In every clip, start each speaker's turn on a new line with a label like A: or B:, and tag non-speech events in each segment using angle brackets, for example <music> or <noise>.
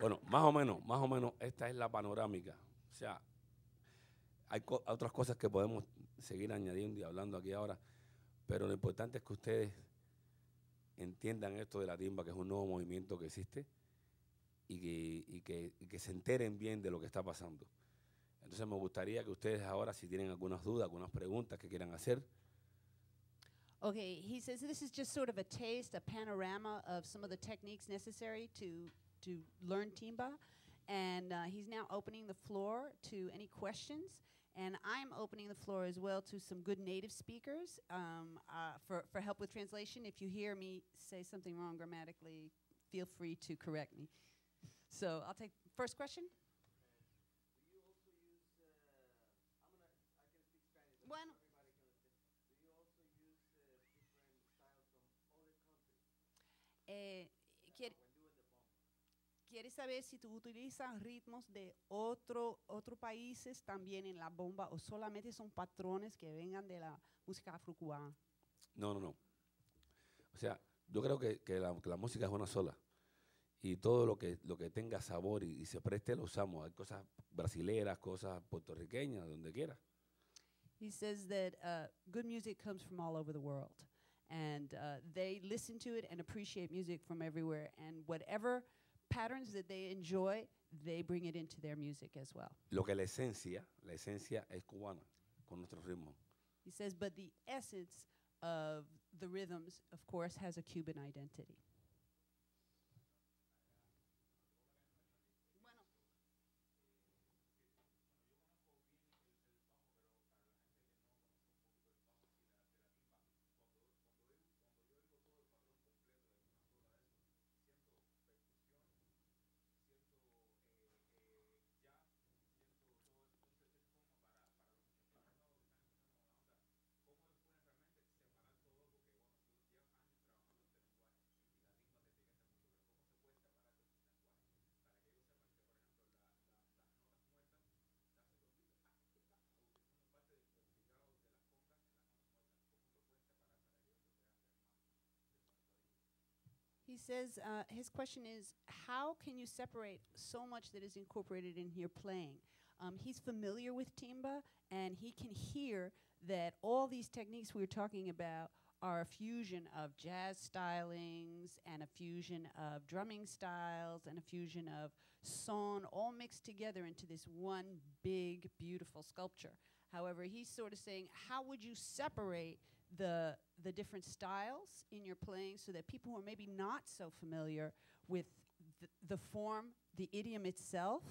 A: Bueno, más o menos, más o menos esta es la panorámica. O sea, hay otras cosas que podemos seguir añadiendo y hablando aquí ahora, pero lo importante es que ustedes entiendan esto de la timba, que es un nuevo movimiento que existe y que, y que, y que se enteren bien de lo que está pasando. Entonces me gustaría que ustedes ahora, si tienen algunas dudas, algunas preguntas que quieran hacer,
B: Okay, he says this is just sort of a taste, a panorama of some of the techniques necessary to to learn timba, and uh, he's now opening the floor to any questions. And I'm opening the floor as well to some good native speakers um, uh, for, for help with translation. If you hear me say something wrong grammatically, feel free to correct me. So I'll take first question. Eh, quiere, quiere saber si tú utilizas ritmos de otro, otros países también en la bomba o solamente son patrones que vengan de la música afrocubana.
A: No, no, no. O sea, yo creo que, que la, que la música es una sola. Y todo lo que, lo que tenga sabor y, y se preste lo usamos. Hay cosas brasileras, cosas puertorriqueñas, donde quiera.
B: He says that uh, good music comes from all over the world. And uh, they listen to it and appreciate music from everywhere. And whatever patterns that they enjoy, they bring it into their music as well.
A: Lo que la esencia, la esencia es cubana, con nuestro ritmo.
B: He says, but the essence of the rhythms, of course, has a Cuban identity. Says uh, his question is how can you separate so much that is incorporated in your playing? Um, he's familiar with timba and he can hear that all these techniques we were talking about are a fusion of jazz stylings and a fusion of drumming styles and a fusion of son all mixed together into this one big beautiful sculpture. However, he's sort of saying how would you separate the the different styles in your playing so that people who are maybe not so familiar with th- the form, the idiom itself,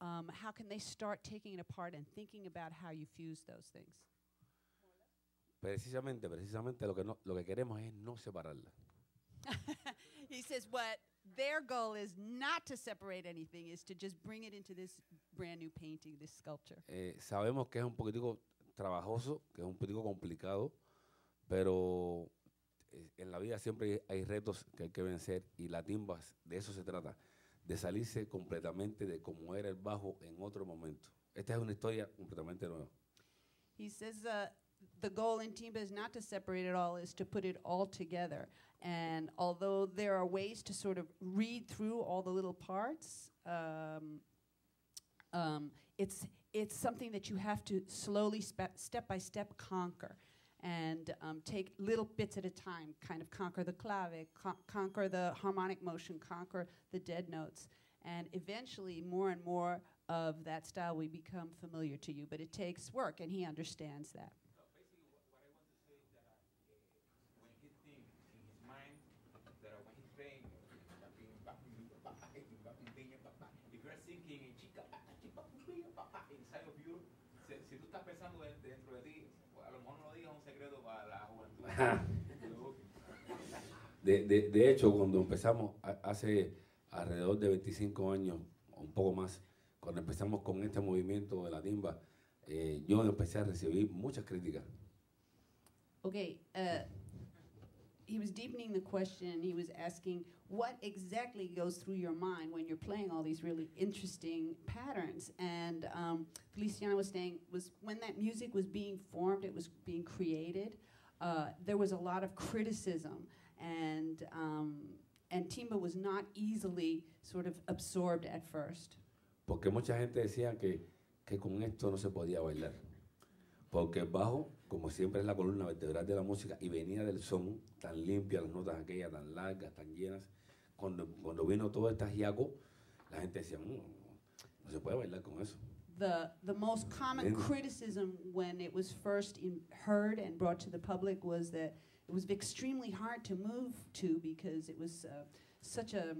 B: um, how can they start taking it apart and thinking about how you fuse those things?
A: Precisamente, precisamente lo que, no, lo que queremos es no separarla. <laughs>
B: he says what their goal is not to separate anything, is to just bring it into this brand new painting, this sculpture.
A: Eh, sabemos que es un poquitico trabajoso, que es un poquitico complicado, pero eh, en la vida siempre hay retos que hay que vencer y la timba de eso se trata, de salirse completamente de cómo era el bajo en otro momento. Esta es una historia completamente nueva.
B: He says uh, the goal in timba is not to separate it all, is to put it all together. And although there are ways to sort of read through all the little parts, um, um, it's it's something that you have to slowly, step by step, conquer, and um, take little bits at a time. Kind of conquer the clave, con- conquer the harmonic motion, conquer the dead notes, and eventually, more and more of that style will become familiar to you. But it takes work, and he understands that.
C: uh, pensando dentro de ti, secreto para la juventud.
A: De, de, de hecho, cuando empezamos hace alrededor de 25 años, o un poco más, cuando empezamos con este movimiento de la timba, eh, yo empecé a recibir muchas críticas.
B: Okay, uh, he was deepening the question. He was asking what exactly goes through your mind when you're playing all these really interesting patterns. And um, Feliciano was saying was when that music was being formed, it was being created. Uh, there was a lot of criticism, and um, and timba was not easily sort of absorbed at first.
A: Porque mucha gente decía que, que con esto no se podía bailar. Porque bajo, como siempre es la columna vertebral de la música, y venía del son tan limpia, las notas aquellas tan largas, tan llenas, cuando, cuando vino todo este la gente decía, "Mm, no se puede bailar con eso.
B: The, the most common criticism when it was first in, heard and brought to the public was that it was extremely hard to move to because it was uh, such a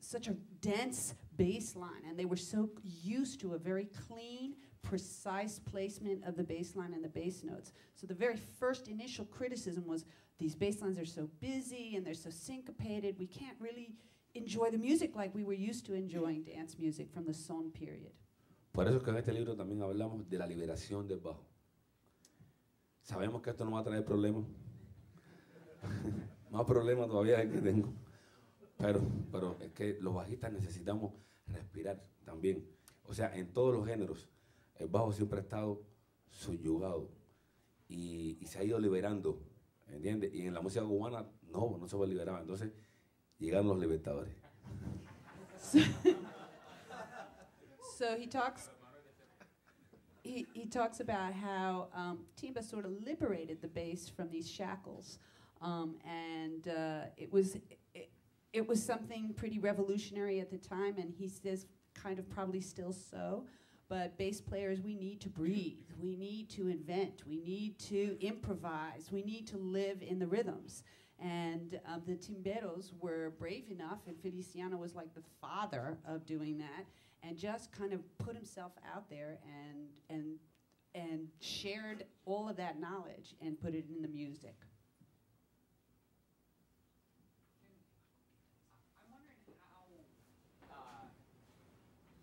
B: such a dense bass line, and they were so used to a very clean, precise placement of the bass line and the bass notes. So the very first initial criticism was these bass lines are so busy and they're so syncopated. We can't really enjoy the music like we were used to enjoying dance music from the son period.
A: Por eso es que en este libro también hablamos de la liberación del bajo. Sabemos que esto no va a traer problemas. <laughs> Más problemas todavía que tengo. Pero, pero es que los bajistas necesitamos respirar también. O sea, en todos los géneros, el bajo siempre ha estado subyugado y, y se ha ido liberando, ¿entiendes? Y en la música cubana, no, no se. Entonces, llegaron los libertadores. <laughs>
B: So he talks. He, he talks about how um, Timba sort of liberated the bass from these shackles, um, and uh, it was it, it was something pretty revolutionary at the time, and he says kind of probably still so. But bass players, we need to breathe. We need to invent. We need to improvise. We need to live in the rhythms. And uh, the timberos were brave enough, and Feliciano was like the father of doing that and just kind of put himself out there and and and shared all of that knowledge and put it in the music.
D: I'm wondering how uh,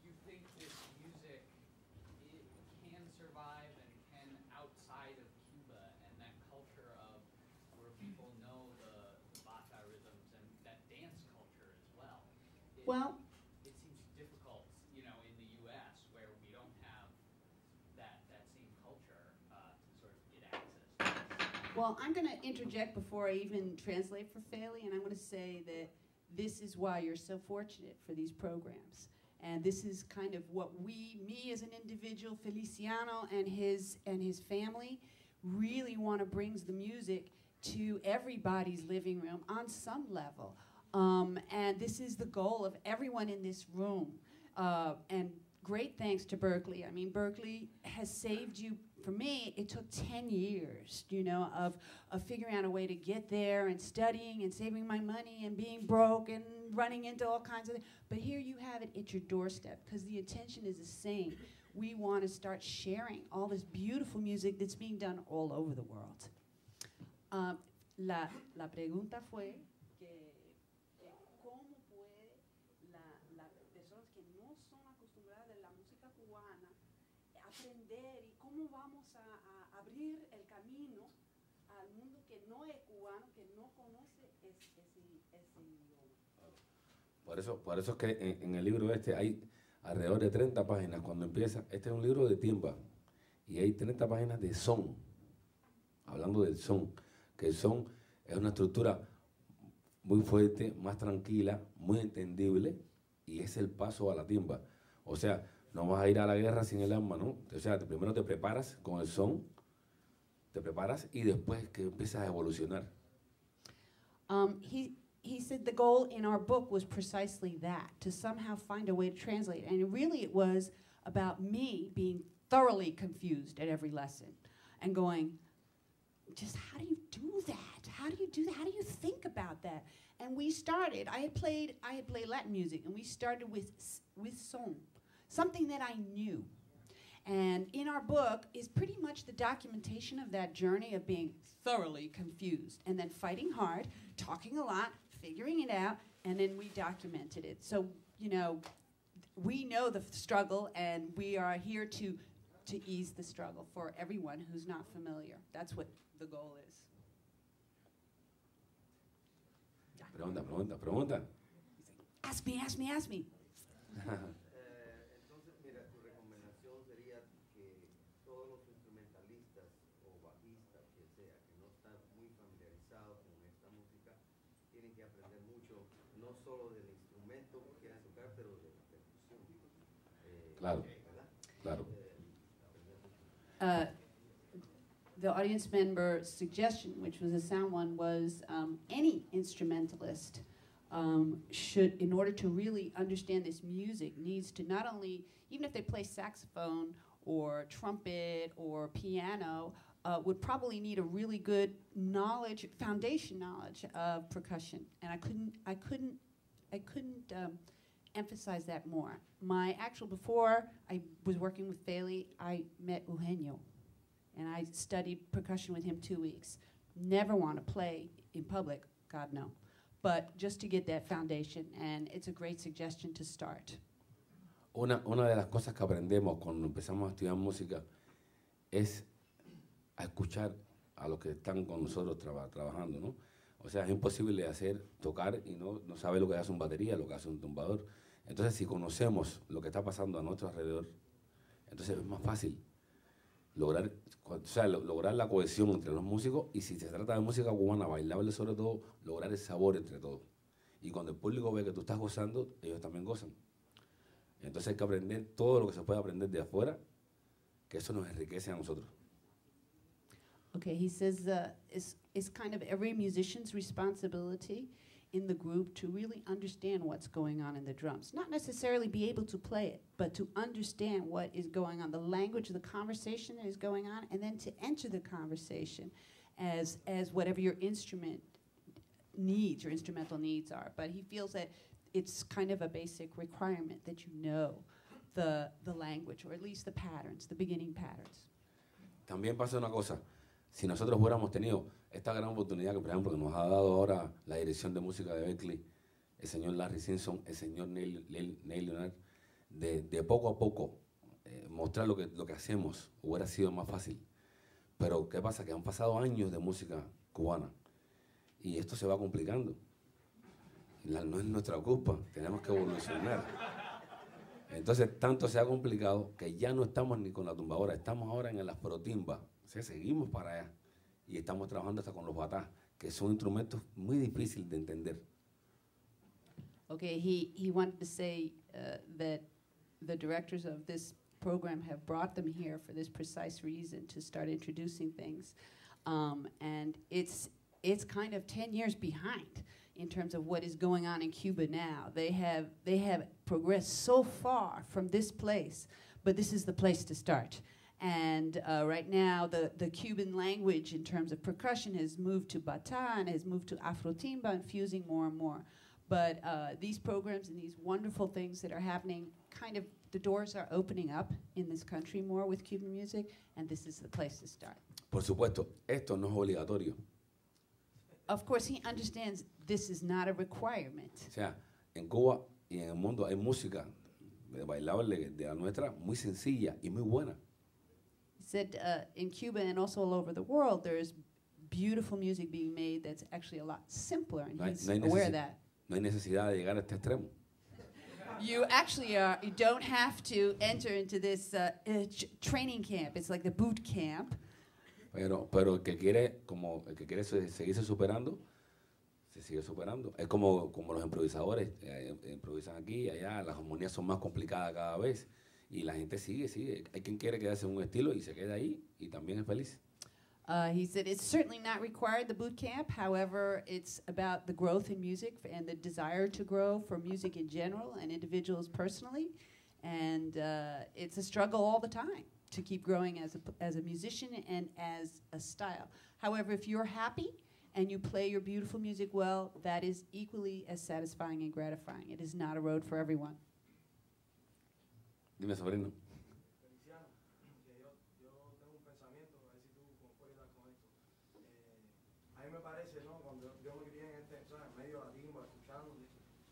D: you think this music i can survive and can outside of Cuba and that culture of where people know the, the bata rhythms and that dance culture as well. It,
B: Well,
D: it seems difficult, you know, in the U.S. where we don't have that that same culture uh, to sort of get access. to this.
B: Well, I'm going to interject before I even translate for Faley, and I'm going to say that this is why you're so fortunate for these programs. And this is kind of what we, me as an individual, Feliciano and his and his family, really want to bring the music to everybody's living room on some level. Um, and this is the goal of everyone in this room. Uh, and great thanks to Berklee. I mean, Berklee has saved you. For me, it took 10 years, you know, of, of figuring out a way to get there and studying and saving my money and being broke and running into all kinds of things. But here you have it at your doorstep because the intention is the same. We want to start sharing all this beautiful music that's being done all over the world. Um, la, la pregunta fue aprender y cómo vamos a, abrir el camino al mundo que no es cubano, que no conoce es- ese, ese idioma.
A: Por eso, por eso es que en, en el libro este hay alrededor de 30 páginas. Cuando empieza, este es un libro de timba y hay 30 páginas de son, hablando del son, que el son es una estructura muy fuerte, más tranquila, muy entendible y es el paso a la timba. O sea, no vas a ir a la guerra sin el arma, ¿no? O sea, primero te preparas con el son, te preparas y después que empiezas a evolucionar.
B: Um, he, he said the goal in our book was precisely that, to somehow find a way to translate. And really, it was about me being thoroughly confused at every lesson and going, just how do you do that? How do you do that? How do you think about that? And we started. I had played. I had played Latin music, and we started with with son, something that I knew. And in our book is pretty much the documentation of that journey of being thoroughly confused and then fighting hard, talking a lot, figuring it out, and then we documented it. So, you know, we know the struggle and we are here to to ease the struggle for everyone who's not familiar. That's what the goal is.
A: Pregunta, pregunta, pregunta.
B: Ask me, ask me, ask me. <laughs>
E: Eh, entonces, mira, tu recomendación sería que todos los instrumentalistas o bajistas, quien sea, que no están muy familiarizados con esta música, tienen que aprender mucho solo del instrumento que quieran tocar, pero de la percusión. Eh,
A: Claro. Claro.
B: Uh, the audience member's suggestion, which was a sound one, was um, any instrumentalist um, should, in order to really understand this music, needs to not only, even if they play saxophone or trumpet or piano, uh, would probably need a really good knowledge, foundation knowledge of percussion. And I couldn't, I couldn't, I couldn't um, emphasize that more. My actual before I was working with Faley, I met Eugenio, and I studied percussion with him two weeks. Never want to play in public, God no, but just to get that foundation, and it's a great suggestion to start.
A: Una, una de las cosas que aprendemos cuando empezamos a estudiar música es a escuchar a los que están con nosotros traba- trabajando, ¿no? O sea, es imposible hacer, tocar y no, no saber lo que hace un batería, lo que hace un tumbador. Entonces, si conocemos lo que está pasando a nuestro alrededor, entonces es más fácil lograr, o sea, lo- lograr la cohesión entre los músicos y si se trata de música cubana, bailable sobre todo, lograr el sabor entre todos. Y cuando el público ve que tú estás gozando, ellos también gozan. Entonces hay que aprender todo lo que se puede aprender de afuera, que eso nos enriquece a nosotros.
B: Okay, he says uh, it's, it's kind of every musician's responsibility in the group to really understand what's going on in the drums. Not necessarily be able to play it, but to understand what is going on, the language, the conversation that is going on, and then to enter the conversation as, as whatever your instrument needs, your instrumental needs are. But he feels that it's kind of a basic requirement that you know the, the language, or at least the patterns, the beginning patterns.
A: También pasa una cosa, si nosotros hubiéramos tenido esta gran oportunidad que, por ejemplo, que nos ha dado ahora la dirección de música de Berkeley, el señor Larry Simpson, el señor Neil, Neil- Leonard, de, poco a poco eh, mostrar lo que, lo que hacemos, hubiera sido más fácil. Pero ¿qué pasa? Que han pasado años de música cubana y esto se va complicando. No es nuestra culpa, tenemos que evolucionar. Entonces, tanto se ha complicado que ya no estamos ni con la tumbadora, estamos ahora en las protimbas. Seguimos para allá. Y estamos trabajando hasta con los que son instrumentos muy difíciles de entender.
B: Okay, he, he wanted to say uh, that the directors of this program have brought them here for this precise reason to start introducing things. Um, and it's, it's kind of 10 years behind in terms of what is going on in Cuba now. They have, they have progressed so far from this place, but this is the place to start. And uh, right now, the, the Cuban language in terms of percussion has moved to bata and has moved to afro afrotimba, infusing more and more. But uh, these programs and these wonderful things that are happening, kind of the doors are opening up in this country more with Cuban music, and this is the place to start.
A: Por supuesto, esto no es obligatorio.
B: Of course, he understands this is not a requirement.
A: O sea, en Cuba y en el mundo hay música de bailable de la nuestra muy sencilla y muy buena.
B: Said uh, in Cuba and also all over the world, there's beautiful music being made that's actually a lot simpler, and
A: No
B: he's
A: no
B: aware of that.
A: No hay necesidad de llegar a este extremo.
B: You actually are, you don't have to enter into this uh, uh, training camp. It's like the boot camp.
A: Pero, pero el que quiere, como el que quiere se- seguirse superando, se sigue superando. Es como, como los improvisadores, eh, improvisan aquí y allá, las armonías son más complicadas cada vez. Y la gente sigue, sigue. Hay quien quiere quedarse en un estilo y se queda ahí y también es feliz.
B: Uh, he said it's certainly not required, the boot camp. However, it's about the growth in music and the desire to grow for music in general and individuals personally. And uh, it's a struggle all the time to keep growing as a, as a musician and as a style. However, if you're happy and you play your beautiful music well, that is equally as satisfying and gratifying. It is not a road for everyone.
A: Dime, sobrino.
F: Me parece, ¿no? Cuando yo me crié en este, ¿sabes? En medio de la timba, escuchando,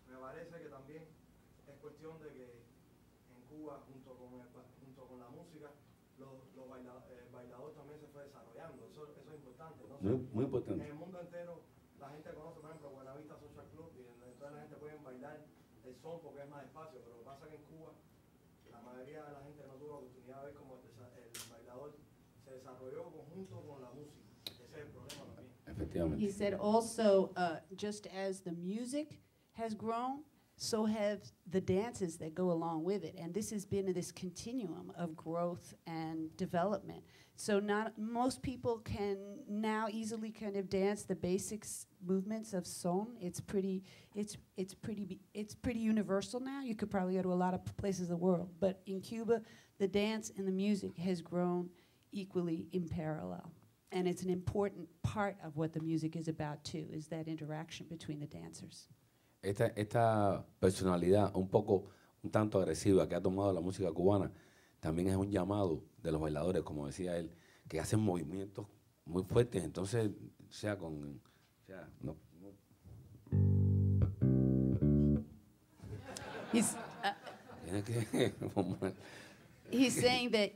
F: me parece que también es cuestión de que en Cuba, junto con, el, junto con la música, los, los baila- eh, bailadores también se fue desarrollando. Eso, eso es importante, ¿no?
A: Muy, muy
F: En
A: importante.
F: el mundo entero, la gente conoce, por ejemplo, Buenavista Social Club, y entonces la gente puede bailar el son porque es más despacio, pero lo que pasa es que en Cuba mayoría de la gente no tuvo la oportunidad de ver cómo el, bailador se desarrolló conjunto con la música. Ese es el problema también.
B: He said also, uh, just as the music has grown, so have the dances that go along with it. And this has been this continuum of growth and development. So not most people can now easily kind of dance the basics movements of son. It's pretty it's it's pretty it's pretty universal now. You could probably go to a lot of places in the world, but in Cuba, the dance and the music has grown equally in parallel. And it's an important part of what the music is about too, is that interaction between the dancers.
A: Esta, esta personalidad un poco, un tanto agresiva que ha tomado la música cubana, también es un llamado de los bailadores, como decía él, que hacen movimientos muy fuertes. Entonces, o sea, con. O sea, no, no-
B: He's uh, <laughs> he's saying that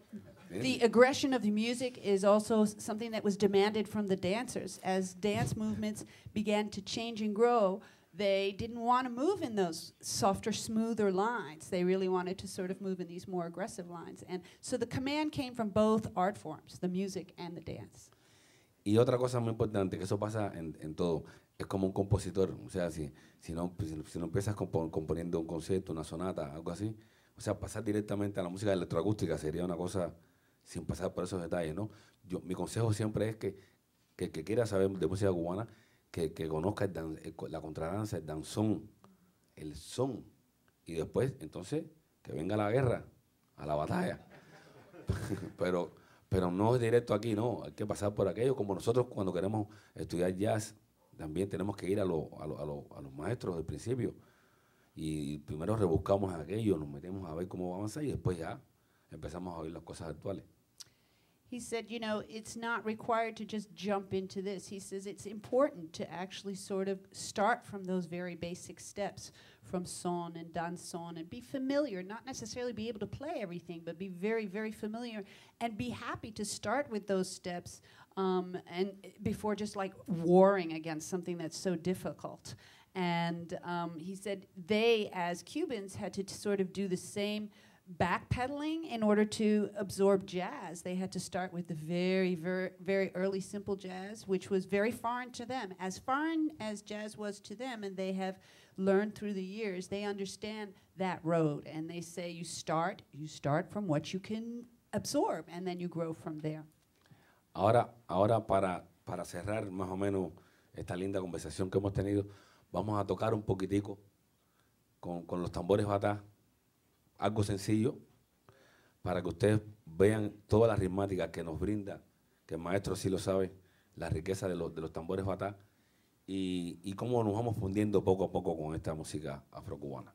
B: the aggression of the music is also something that was demanded from the dancers as dance movements began to change and grow they didn't want to move in those softer smoother lines they really wanted to sort of move in these more aggressive lines and so the command came from both art forms the music and the dance
A: Y otra cosa muy importante, que eso pasa en, en todo, es como un compositor. O sea, si, si, no, si, si no empiezas compo- componiendo un concierto, una sonata, algo así, o sea, pasar directamente a la música electroacústica sería una cosa sin pasar por esos detalles, ¿no? Yo, mi consejo siempre es que, que que quiera saber de música cubana, que, que conozca el dan- el co- la contradanza, el danzón, el son. Y después, entonces, que venga la guerra, a la batalla. <laughs> pero, pero no es directo aquí, no. Hay que pasar por aquello. Como nosotros cuando queremos estudiar jazz, también tenemos que ir a, lo- a, lo- a lo- a los maestros del principio. Y primero rebuscamos aquello, nos metemos a ver cómo va a avanzar y después ya empezamos a oír las cosas actuales.
B: He said, you know, it's not required to just jump into this. He says it's important to actually sort of start from those very basic steps from son and danzón and be familiar, not necessarily be able to play everything, but be very, very familiar and be happy to start with those steps um, and before just like warring against something that's so difficult. And um, he said they, as Cubans, had to sort of do the same backpedaling in order to absorb jazz. They had to start with the very, very, very early simple jazz, which was very foreign to them. As foreign as jazz was to them, and they have learned through the years, they understand that road. And they say you start, you start from what you can absorb, and then you grow from there.
A: Ahora, ahora para, para cerrar más o menos esta linda conversación que hemos tenido, vamos a tocar un poquitico con, con los tambores batá, algo sencillo, para que ustedes vean toda la ritmática que nos brinda, que el maestro sí lo sabe, la riqueza de los, de los tambores batá y, y cómo nos vamos fundiendo poco a poco con esta música afrocubana.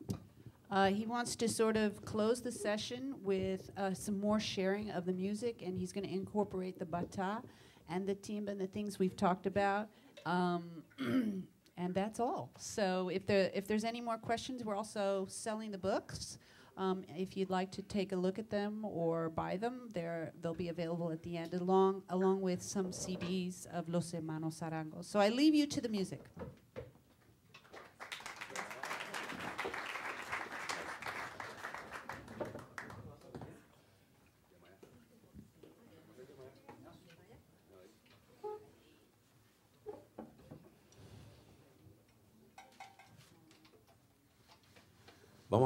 B: Uh, he wants to sort of close the session with uh, some more sharing of the music, and he's going to incorporate the bata and the timba and the things we've talked about. Um, <clears throat> and that's all. So if there if there's any more questions, we're also selling the books. Um, if you'd like to take a look at them or buy them, they're, they'll be available at the end, along along with some CDs of Los Hermanos Arango. So I leave you to the music.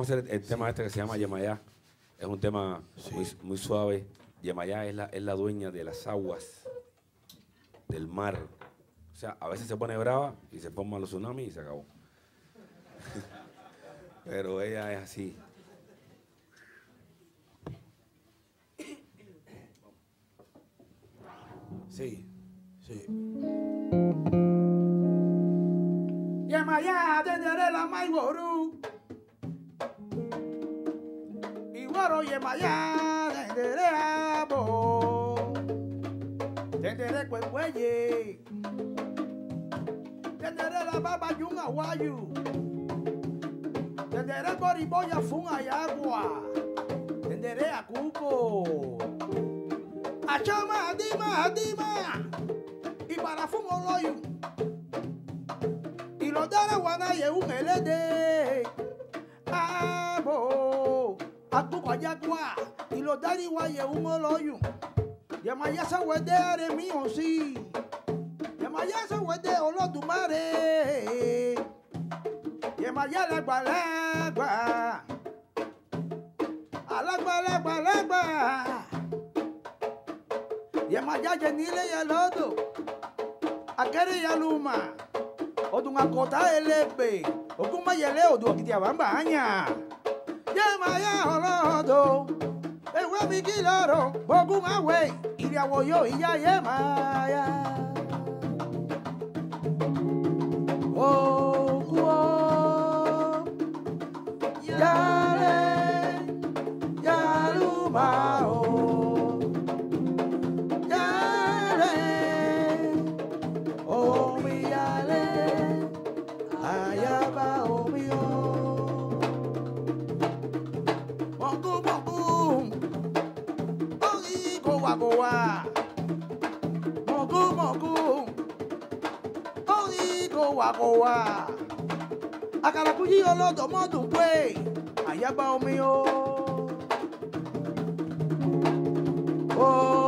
A: Vamos a hacer el tema este que se llama Yemayá. Es un tema muy, muy suave. Yemayá es la, es la dueña de las aguas del mar. O sea, a veces se pone brava y se forman los tsunamis y se acabó. <laughs> Pero ella es así.
G: Sí, sí. Yamaya tendere la moro ye maya dendere abo dendere kwe kweye dendere la baba yunga wayu dendere goriboya funga yagua dendere acuco achama dima dima. Y para fungo loyu y lo dare guanaye un elede atukwajakwa ilodariwa yeumoloyu yemayasa wede aremiyonsi yemayasa wede olódùmarè yemayalagba lagba alagbalagba lagba yemajaje nílé yẹlódò akérèyálùmá odùnàkọta elégbè ogunmayẹlé odò òkìtì àbámbà ányà. yémaya ọlọ́dọ̀ ewé mi kí ìyá yémaya. Òkú o, yàrá yàrá máa o. Yàrá omi. abowa àkàrà kú yíyọ lọ́dọ̀ mọ́dún pé àyàbá omi o.
A: Oh.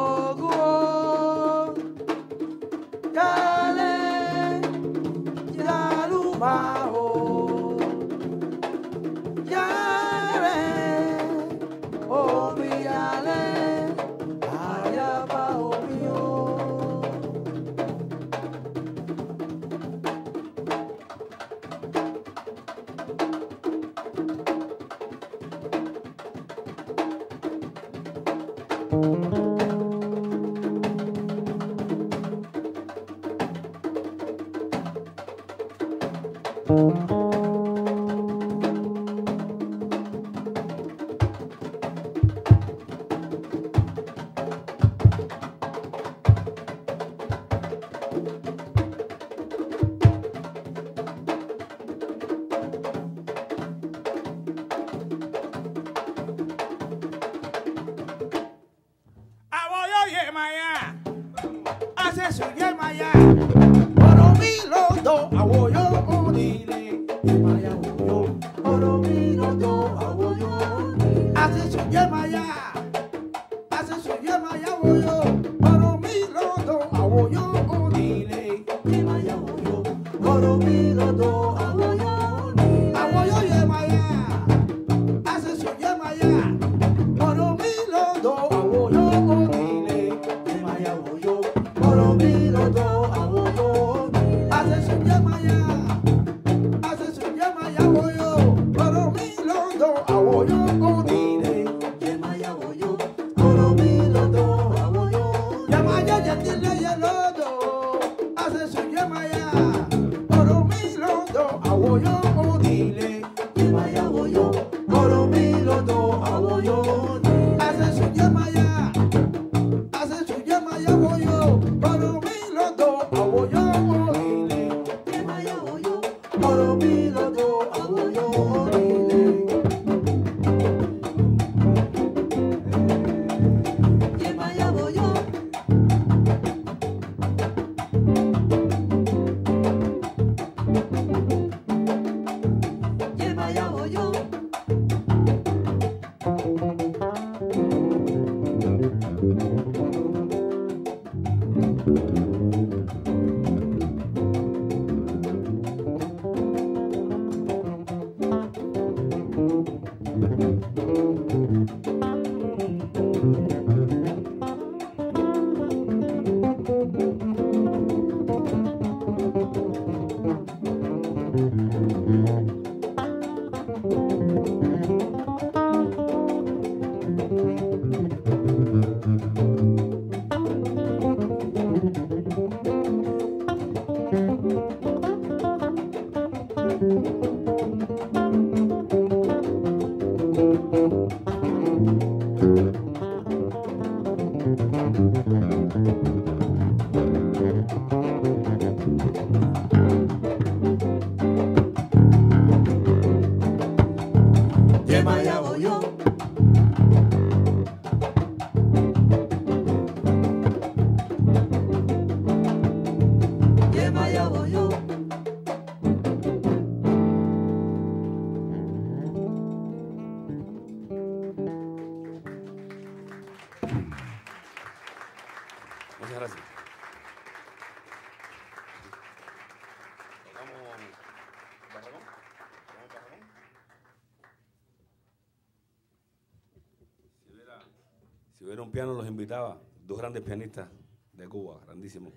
A: piano, los invitaba. Dos grandes pianistas de Cuba, grandísimos.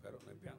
A: Pero no hay piano.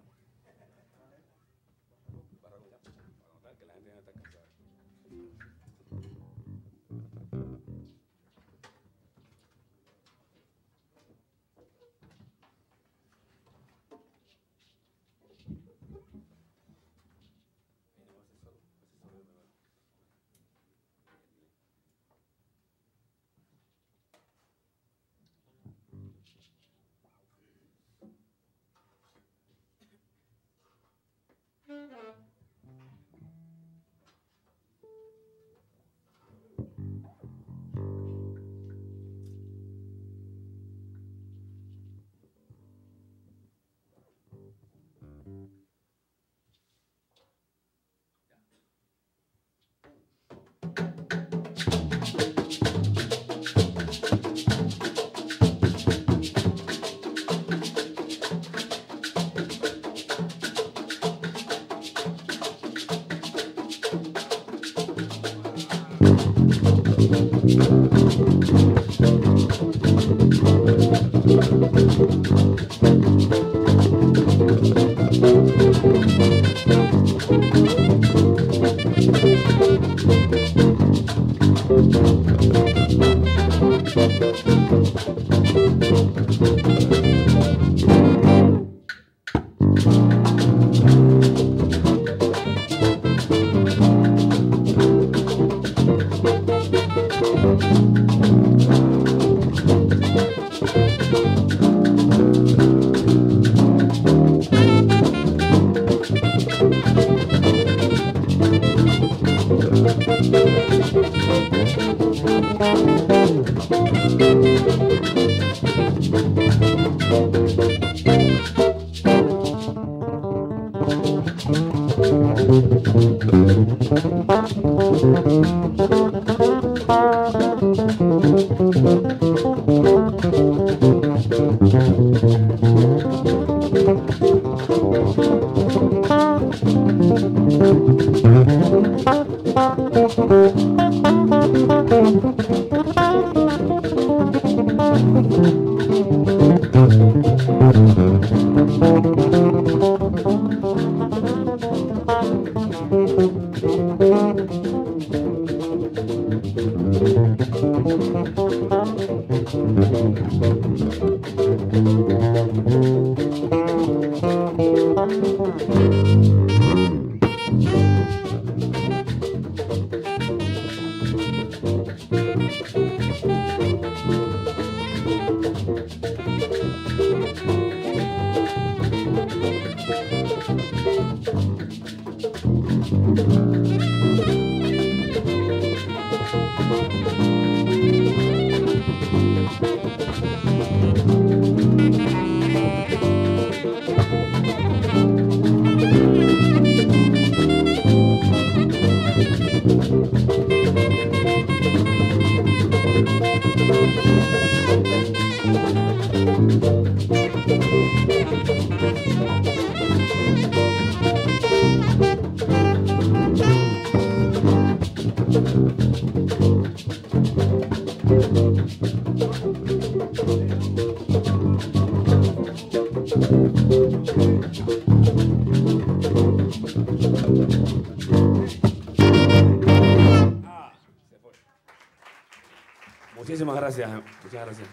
A: Gracias, muchas gracias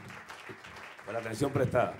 A: por la atención prestada.